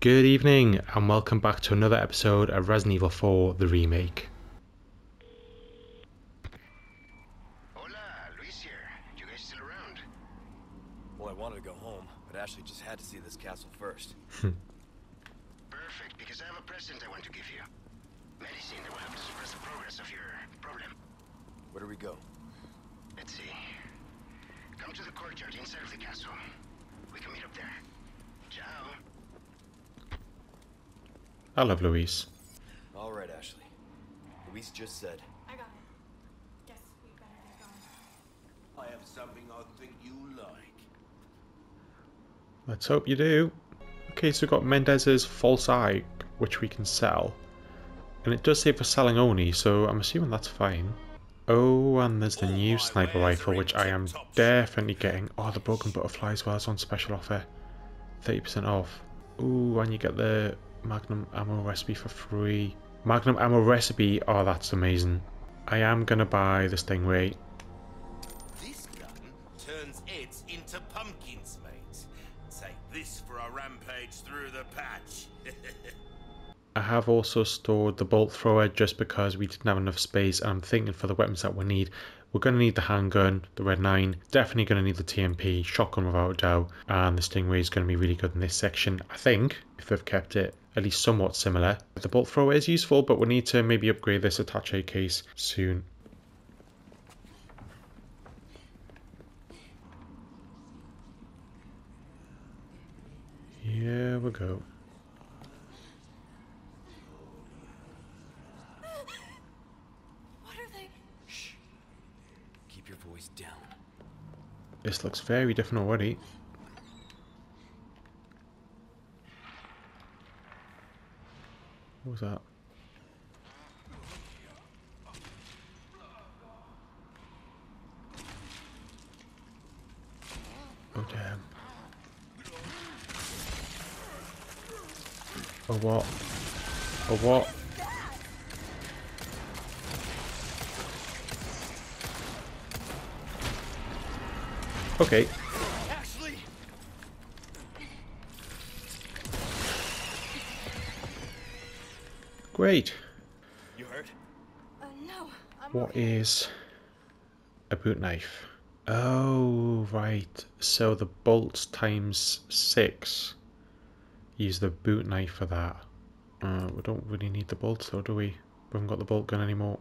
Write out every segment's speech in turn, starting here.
Good evening, and welcome back to another episode of Resident Evil 4 The Remake. Hola, Luis here. You guys still around? Well, I wanted to go home, but Ashley just had to see this castle first. Perfect, because I have a present I want to give you. Medicine that will help to suppress the progress of your problem. Where do we go? Let's see. Come to the courtyard inside of the castle. We can meet up there. Ciao. I love Luis. All right, Ashley. Luis just said. I got it. Guess we better get going. I have something I think you like. Let's hope you do. Okay, so we've got Mendez's false eye, which we can sell. And it does say for selling only, so I'm assuming that's fine. Oh, and there's the All new sniper rifle, which I am definitely getting. Oh, the broken butterfly as well is on special offer. 30% off. Ooh, and you get the Magnum ammo recipe for free. Magnum ammo recipe, oh, that's amazing. I am gonna buy the Stingray. This gun turns heads into pumpkins, mate. Take this for a rampage through the patch. I have also stored the bolt thrower just because we didn't have enough space and I'm thinking for the weapons that we need, we're going to need the handgun, the Red 9, definitely going to need the TMP, shotgun without a doubt, and the Stingray is going to be really good in this section, I think, if they've kept it at least somewhat similar. The bolt thrower is useful, but we'll need to maybe upgrade this attache case soon. Here we go. What are they? Shh. Keep your voice down. This looks very different already. What was that? Oh damn. Oh what? Oh what? Okay. Great. You hurt? Uh, no. I'm What okay. is a boot knife? Oh, right. So the bolts times six. Use the boot knife for that. Uh, we don't really need the bolts though, do we? We haven't got the bolt gun anymore.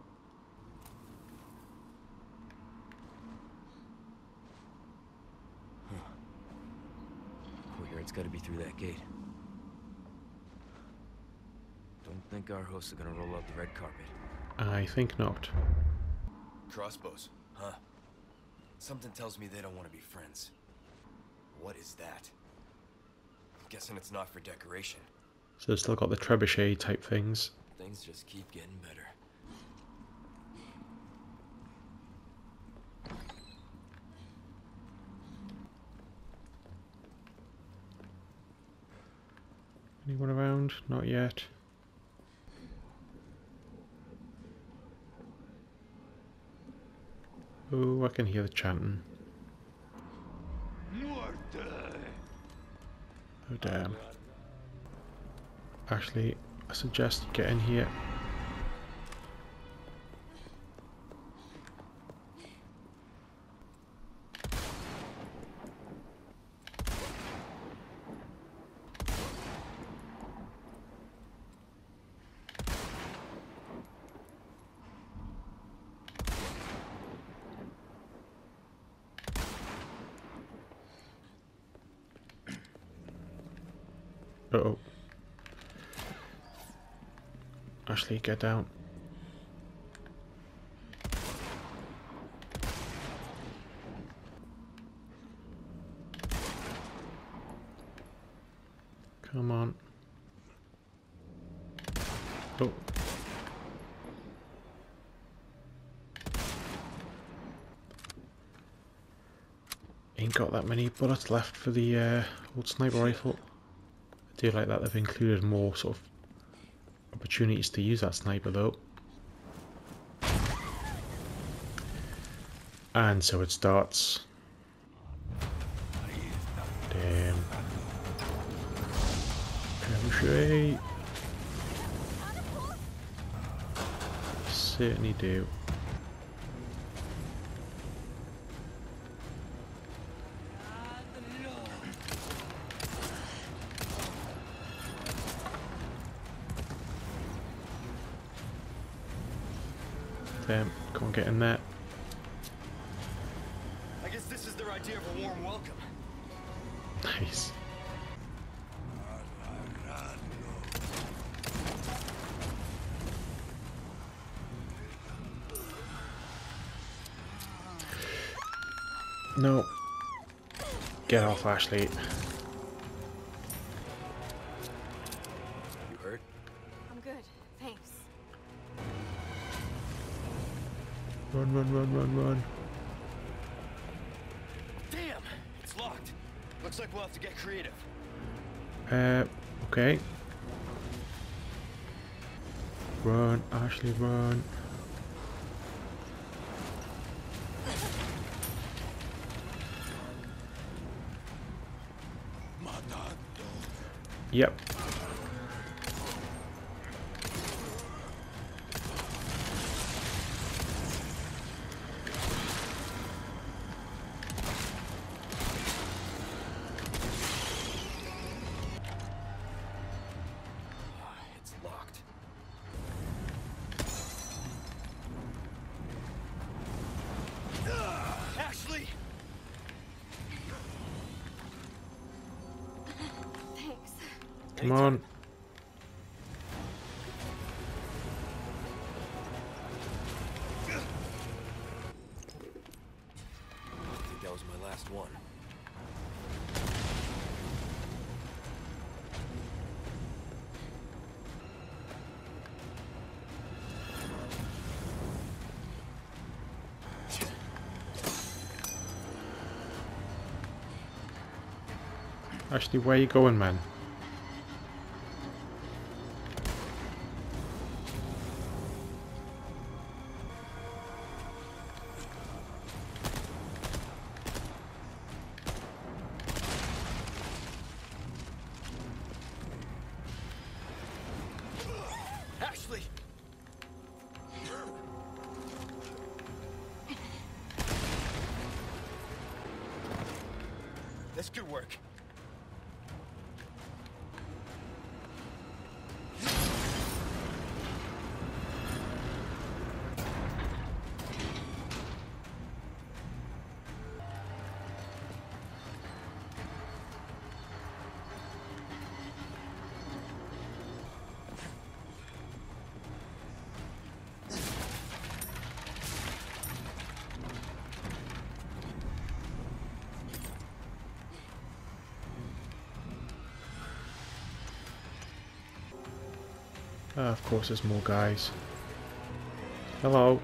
Oh, here it's gotta be through that gate. Don't think our hosts are gonna roll out the red carpet. I think not. Crossbows, huh? Something tells me they don't want to be friends. What is that? I'm guessing it's not for decoration. So they've still got the trebuchet type things. Things just keep getting better. Anyone around? Not yet. Oh, I can hear the chanting. Oh damn. Actually, I suggest you get in here. Uh oh. Get down. Come on. Oh. Ain't got that many bullets left for the uh, old sniper rifle. I do like that they've included more sort of opportunities to use that sniper though. And so it starts. Damn. Appreciate. Certainly do. Come on, get in there. I guess this is their idea of a warm welcome. Nice. No. Get off, Ashley. Run, run, run, run, run. Damn! It's locked. Looks like we'll have to get creative. Uh, okay. Run, Ashley, run. Yep. Come on. I think that was my last one. Ashley, where you going, man? Ah, of course, there's more guys. Hello.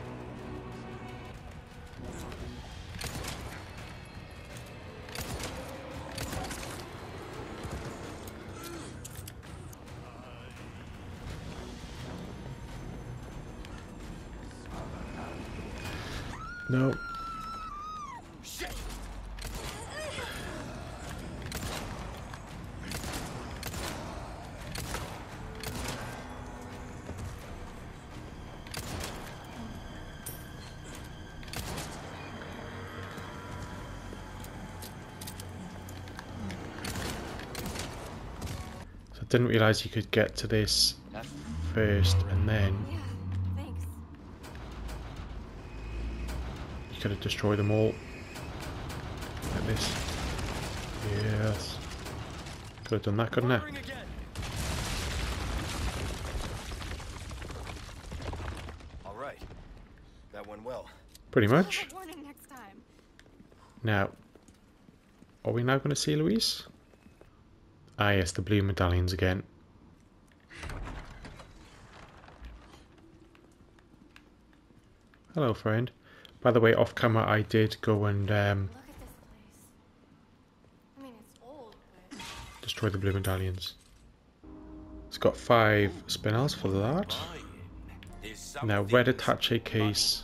Didn't realise you could get to this first and then Yeah. You could have destroyed them all. Like this. Yes. Could have done that, couldn't I? Alright. That went well. Pretty much. a warning next time. Now, are we now going to see Luis? Ah, yes, the blue medallions again. Hello, friend. By the way, off camera, I did go and um, Look at this place. I mean, old, but destroy the blue medallions. It's got five spinels for that. Now, red attache case,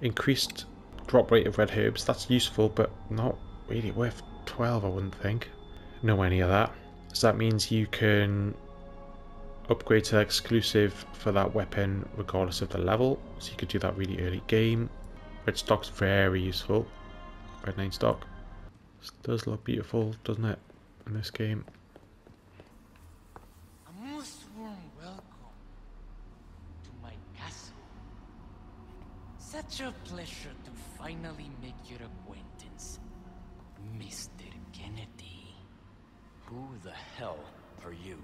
increased drop rate of red herbs. That's useful, but not really worth 12, I wouldn't think. No any of that. So that means you can upgrades are exclusive for that weapon regardless of the level, so you could do that really early game. Red stock's very useful. Red 9 stock. This does look beautiful, doesn't it, in this game? To. Such a pleasure to finally make your acquaintance, Mr. Kennedy. Who the hell are you?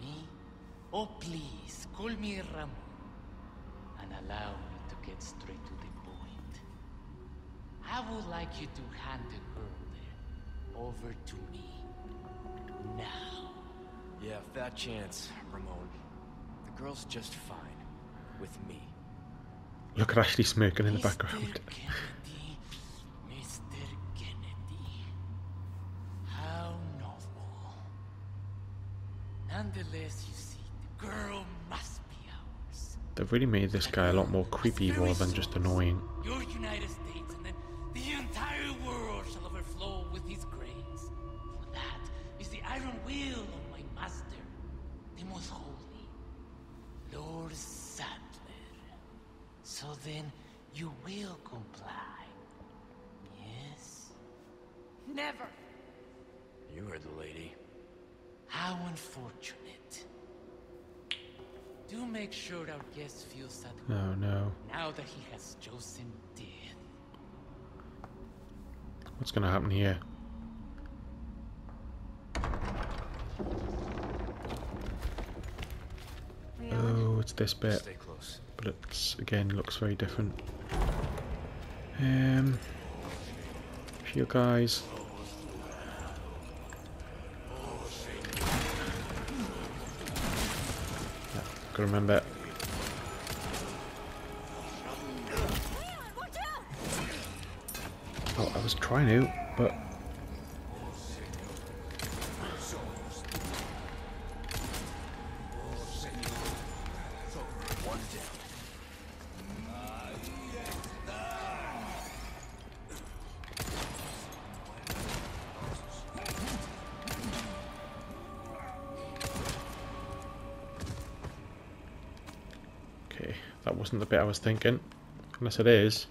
Me? Oh, please, call me Ramon. And allow me to get straight to the point. I would like you to hand the girl there over to me. Now. Yeah, fat chance, Ramon. The girl's just fine. With me. Look at Ashley smirking in the background. Kennedy, Mr. Kennedy. How novel. Nonetheless, you see, the girl must be ours. They've really made this guy a lot more creepy rather than just annoying. Your United States, and then the entire world shall overflow with his grace. For that is the iron will of my master, the most holy, Lord Saddler. So then, you will comply. Yes? Never. You heard the lady. How unfortunate. Do make sure our guest feels at home Oh no. now that he has chosen death. What's going to happen here? Oh, it's this bit. Stay close. But it's, again, looks very different. Um, shield guys. Gotta remember. Out! Oh, I was trying to, that wasn't the bit I was thinking. Unless it is.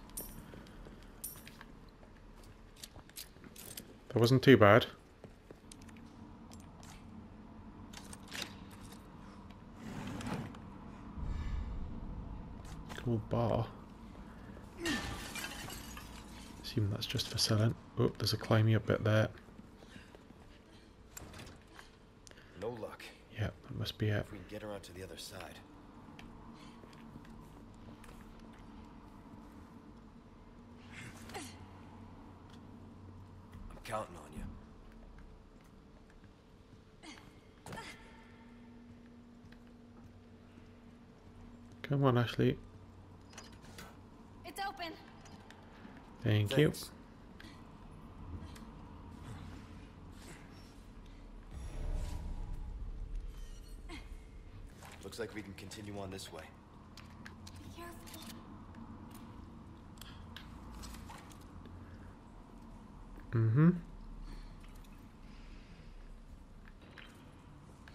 That wasn't too bad. Cool bar. Assume that's just for selling. Oh, there's a climby up bit there. No luck. Yeah, that must be it. If we can get around to the other side. I'm counting on you. Come on, Ashley. It's open. Thank you. Looks like we can continue on this way. Be careful. Mm-hmm.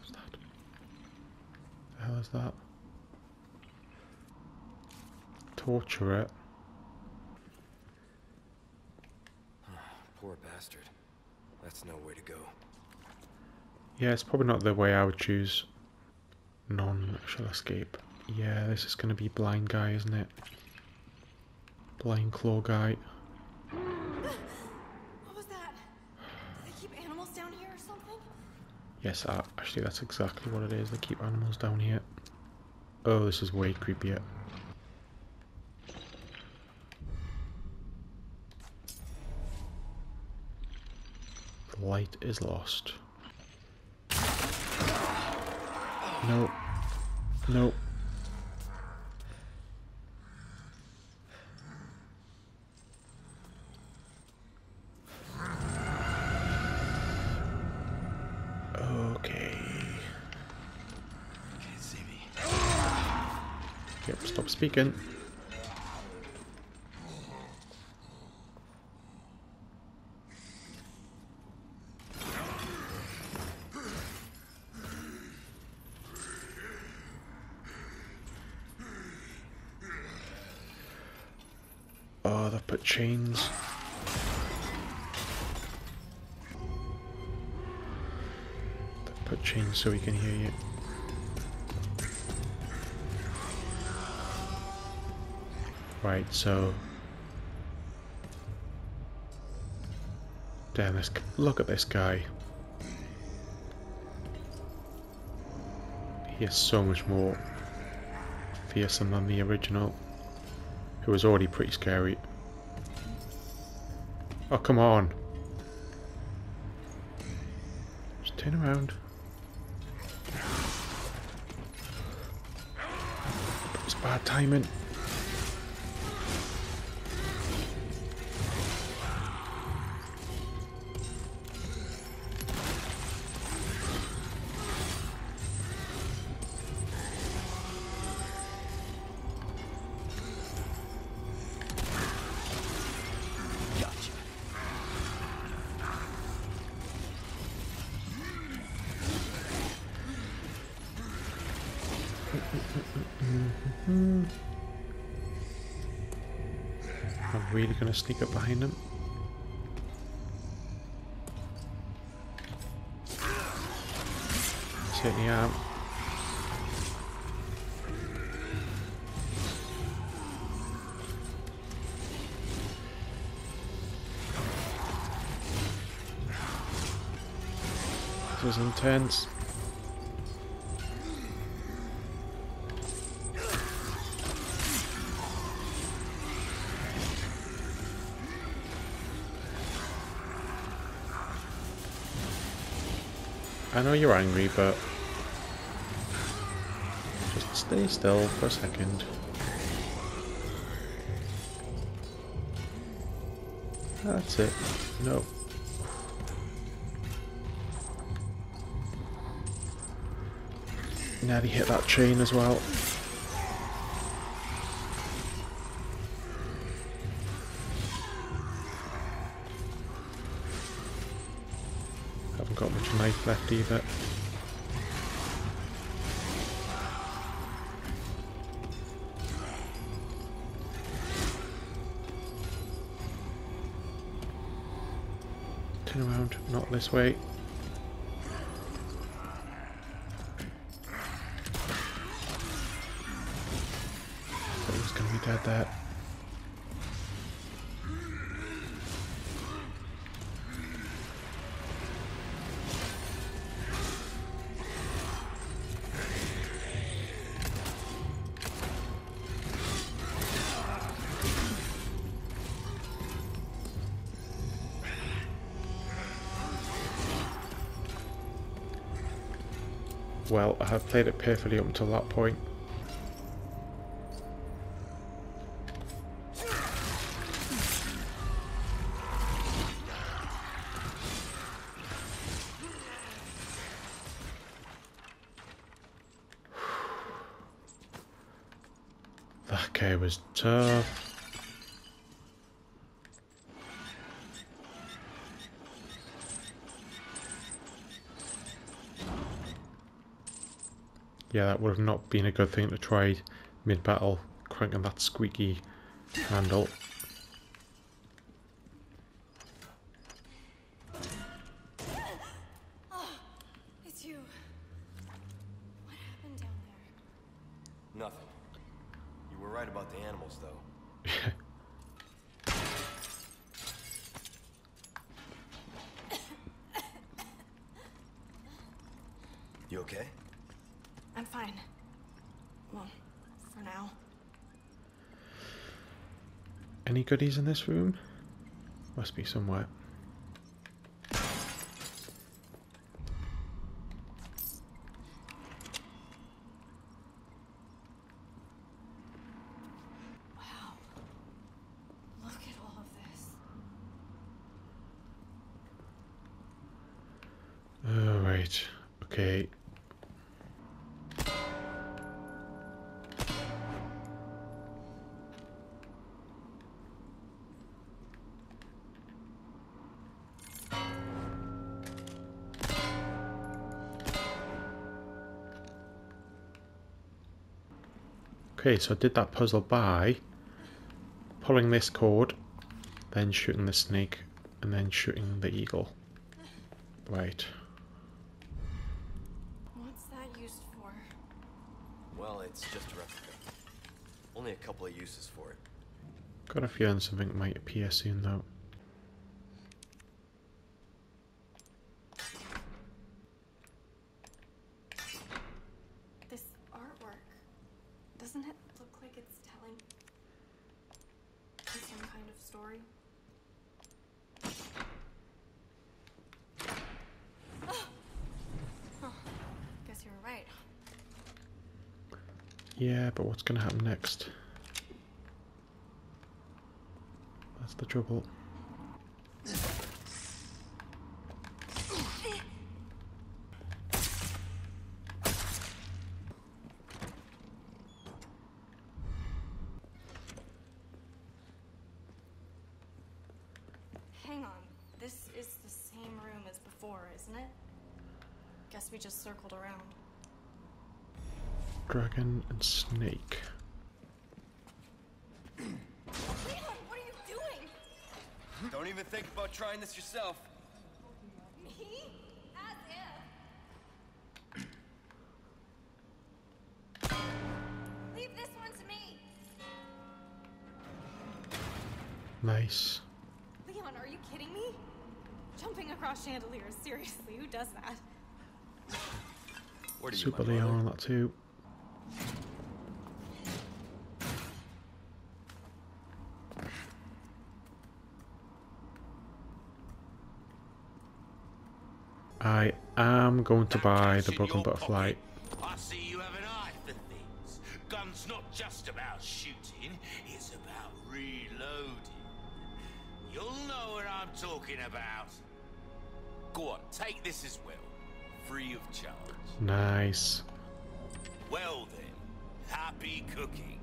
What's that? The hell is that? Torture it. Poor bastard. That's no way to go. Yeah, it's probably not the way I would choose. Non shall escape. Yeah, this is gonna be blind guy, isn't it? Blind claw guy. What was that? Do they keep animals down here or something? Yes, uh, actually that's exactly what it is. They keep animals down here. Oh, this is way creepier. Light is lost. No. No. Okay. Can't see me. Yep, stop speaking. So we can hear you. Right, so damn this. Look at this guy. He is so much more fearsome than the original, who was already pretty scary. Oh, come on. Just turn around. Bad timing. Sneak up behind him. Certainly am. This is intense. I know you're angry, but just stay still for a second. That's it. No. Nearly hit that chain as well. Turn around, not this way. Well, I have played it perfectly up until that point. Yeah, that would have not been a good thing to try mid-battle, cranking that squeaky handle. It's you. What happened down there? Nothing. You were right about the animals, though. You okay? I'm fine. Well, for now. Any goodies in this room? Must be somewhere. Okay, so I did that puzzle by pulling this cord then shooting the snake, and then shooting the eagle. Right. What's that used for? Well, it's just a replica. Only a couple of uses for it. Got a feeling something might appear soon though. This artwork. Doesn't it look like it's telling some kind of story? Huh. Guess you were right. Yeah, but what's gonna happen next? That's the trouble. Hang on. This is the same room as before, isn't it? Guess we just circled around. Dragon and snake. Leon, what are you doing? Don't even think about trying this yourself. Me? As if. Leave this one to me. Nice. Leon, are you kidding me? Jumping across chandeliers, seriously, who does that? What are you, Super Leon mother? that too. I am going to buy the Broken Butterfly. I see you have an eye for things. Gun's not just about shooting, it's about reloading. You'll know what I'm talking about. Go on, take this as well. Free of charge. Nice. Well then, happy cooking.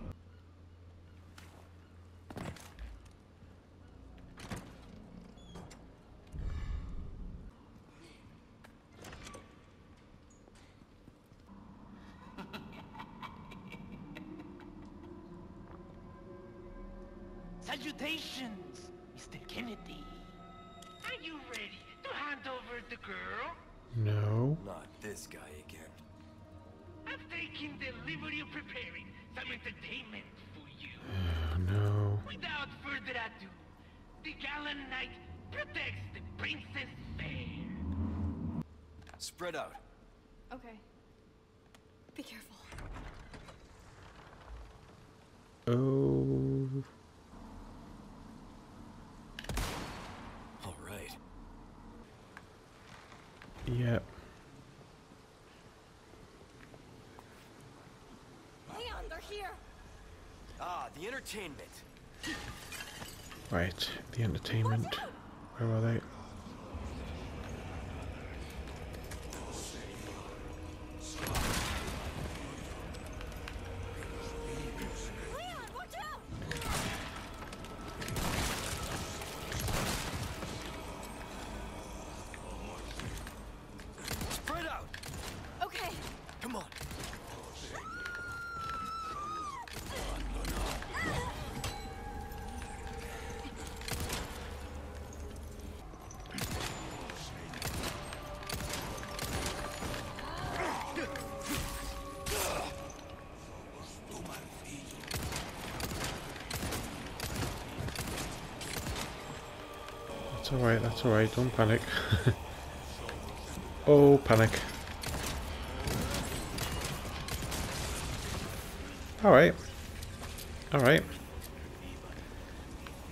Salutations, Mr. Kennedy. Are you ready to hand over the girl? No. Not this guy again. I'm taking the liberty of preparing some entertainment for you. Oh, no. Without further ado, the gallant knight protects the princess fair. Spread out. Okay. Be careful. Oh. All right. Yep. Leon, they're here! Ah, the entertainment. Right. The entertainment. Where are they? Alright, that's alright, don't panic. oh, panic. Alright. Alright.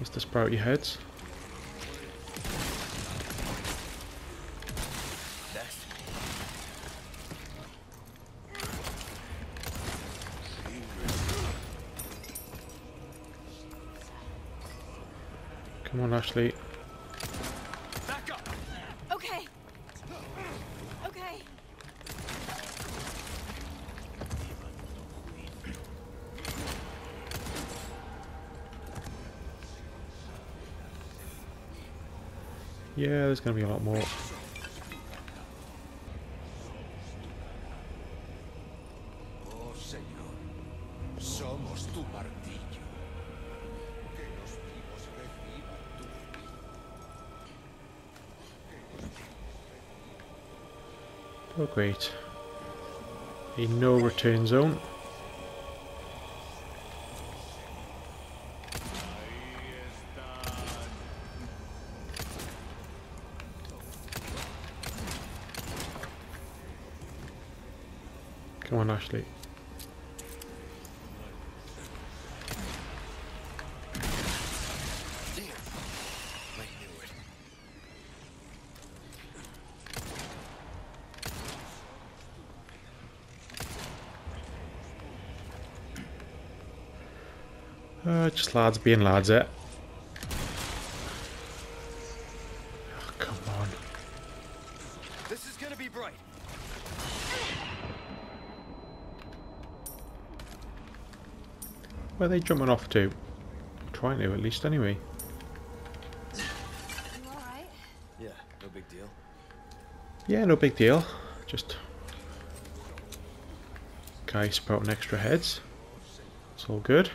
Mr. Sprouty Heads. Yeah, there's going to be a lot more. Oh, oh great. A no return zone. Ashley. Uh, just lads being lads, it. Are they jumping off to? Trying to, at least, anyway. You alright? Yeah, no big deal. Yeah, no big deal. Just... Guy sprouting extra heads. It's all good.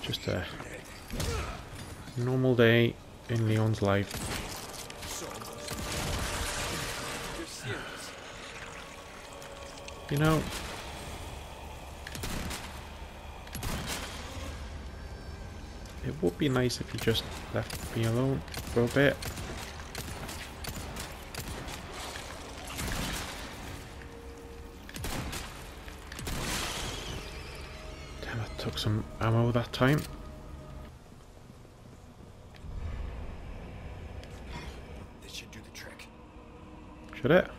Just a normal day in Leon's life. You know, it would be nice if you just left me alone for a bit. Damn, it took some ammo that time. This should do the trick. Should it?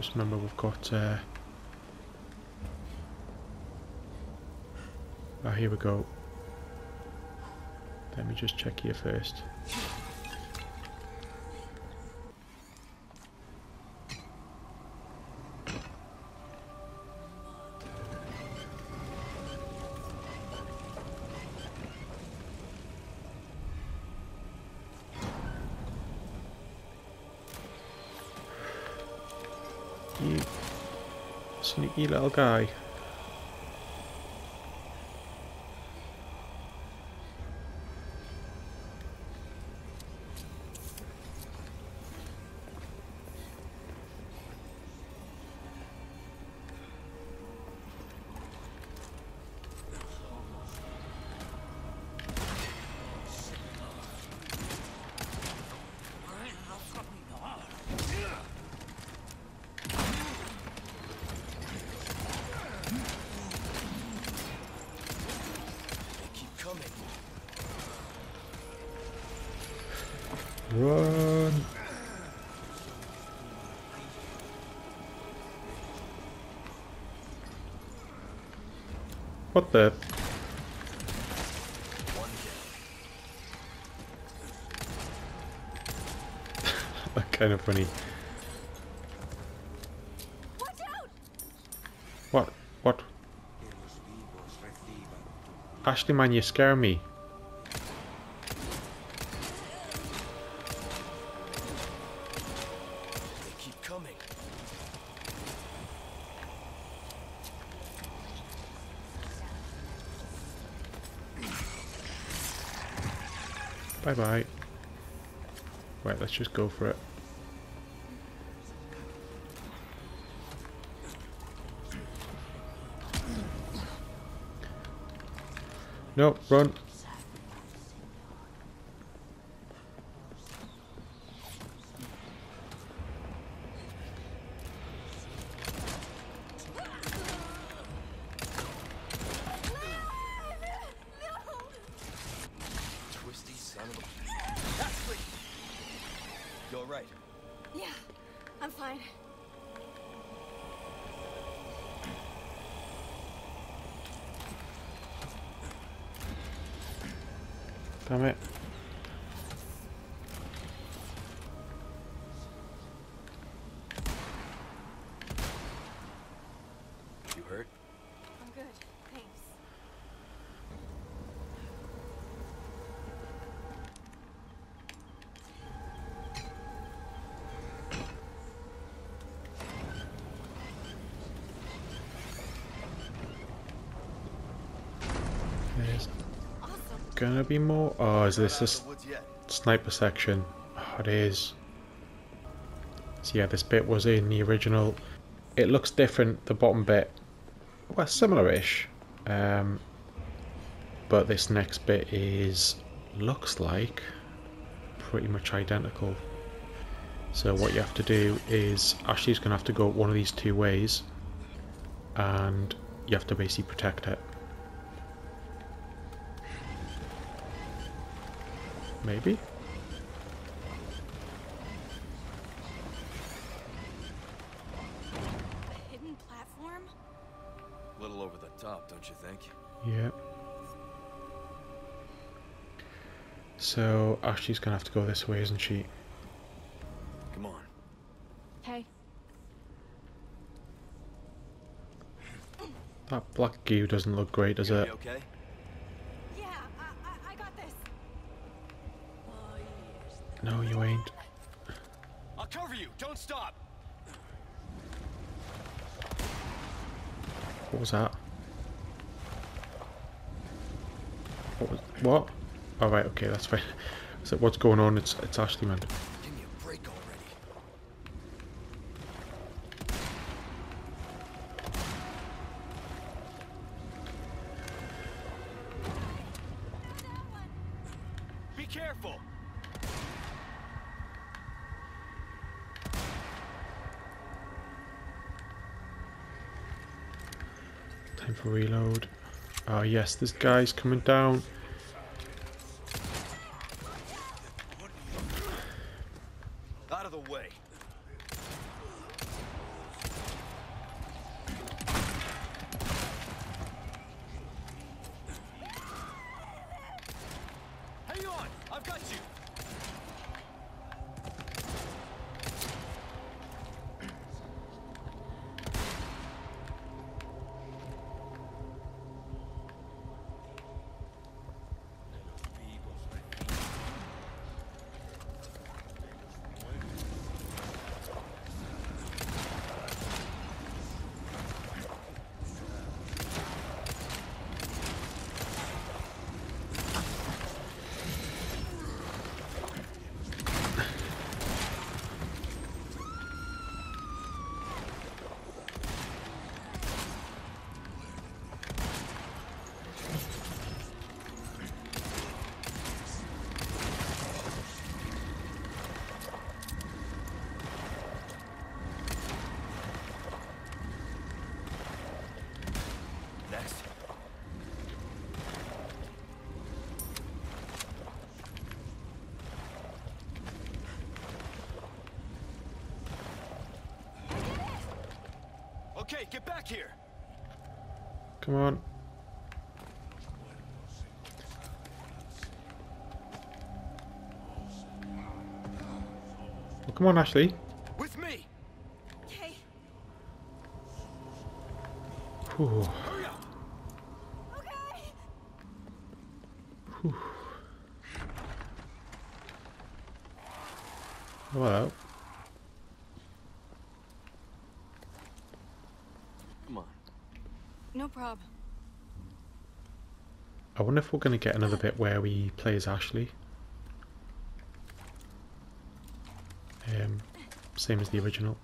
Just remember we've got... Uh... Ah, here we go. Let me just check here first. Sneaky little guy. Run! What the? Kind of funny. Watch out! What? What? Ashley, man, you scare me. Let's just go for it. Nope, run. Gonna be more. Oh, is this a s- Woods yet? sniper section? Oh, it is. So yeah, this bit was in the original. It looks different, the bottom bit. Well, similar-ish. Um, but this next bit is, looks like, pretty much identical. So what you have to do is, Ashley's going to have to go one of these two ways. And you have to basically protect it. Maybe? A hidden platform? A little over the top, don't you think? Yep. So oh, Ashley's gonna have to go this way, isn't she? Come on. Hey. That black goo doesn't look great, does it? okay? No, you ain't. I'll cover you. Don't stop. What was that? What was what? All right, okay, that's fine. So what's going on? It's it's Ashley, man. This guy's coming down. Okay, get back here. Come on. Oh, come on, Ashley. With me. Okay. Whew. Hurry up. Okay. Well, Come on. No I wonder if we're going to get another bit where we play as Ashley. Um, same as the original.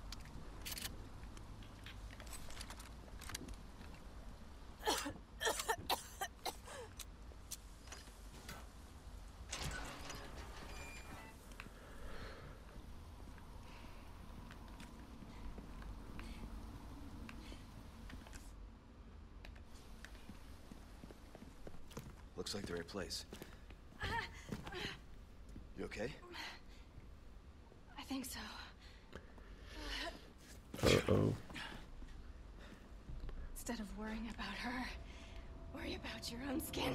Looks like the right place. You okay? I think so. Uh-oh. Instead of worrying about her, worry about your own skin.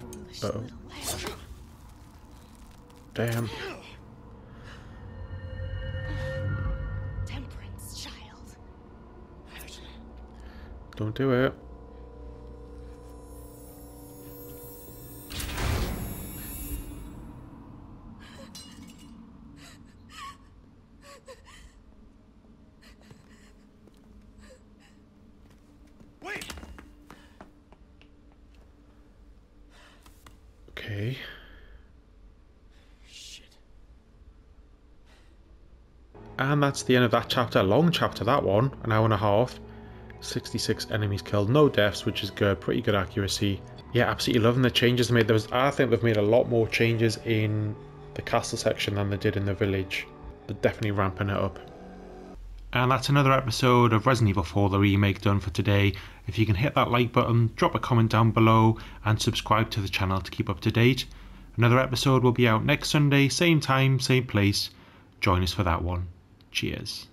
Foolish Uh-oh. little lamb. Damn. Temperance child. Don't do it. That's the end of that chapter. Long chapter, that one. An hour and a half. 66 enemies killed. No deaths, which is good. Pretty good accuracy. Yeah, absolutely loving the changes made. There was, I think they've made a lot more changes in the castle section than they did in the village. They're definitely ramping it up. And that's another episode of Resident Evil 4 the remake done for today. If you can hit that like button, drop a comment down below, and subscribe to the channel to keep up to date. Another episode will be out next Sunday, same time, same place. Join us for that one. Cheers.